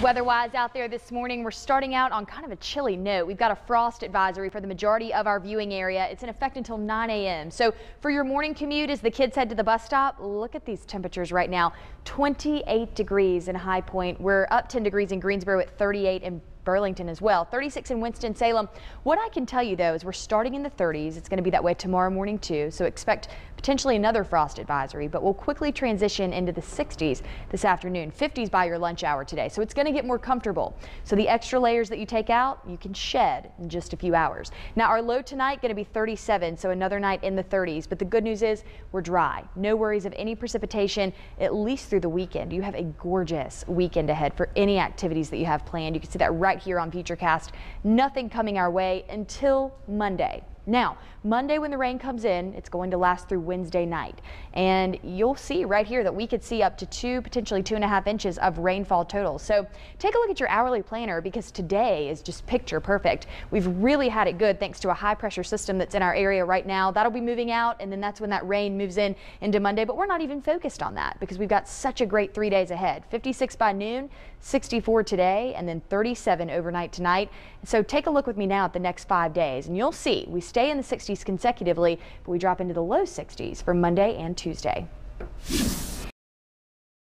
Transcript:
Weather-wise out there this morning, we're starting out on kind of a chilly note. We've got a frost advisory for the majority of our viewing area. It's in effect until 9 a.m. So for your morning commute as the kids head to the bus stop, look at these temperatures right now. 28 degrees in High Point. We're up 10 degrees in Greensboro at 38 in Burlington as well. 36 in Winston-Salem. What I can tell you though is we're starting in the 30s. It's going to be that way tomorrow morning too. So expect potentially another frost advisory, but we'll quickly transition into the 60s this afternoon. 50s by your lunch hour today. So it's going to get more comfortable. So the extra layers that you take out, you can shed in just a few hours. Now our low tonight going to be 37. So another night in the 30s. But the good news is we're dry. No worries of any precipitation at least through the weekend. You have a gorgeous weekend ahead for any activities that you have planned. You can see that right here on Futurecast. Nothing coming our way until Monday. Now, Monday when the rain comes in, it's going to last through Wednesday night. And you'll see right here that we could see up to two, potentially two and a half inches of rainfall total. So take a look at your hourly planner because today is just picture perfect. We've really had it good thanks to a high pressure system that's in our area right now. That'll be moving out and then that's when that rain moves in into Monday. But we're not even focused on that because we've got such a great three days ahead. 56 by noon, 64 today, and then 37 overnight tonight. So take a look with me now at the next five days and you'll see we stay stay in the 60s consecutively, but we drop into the low 60s for Monday and Tuesday.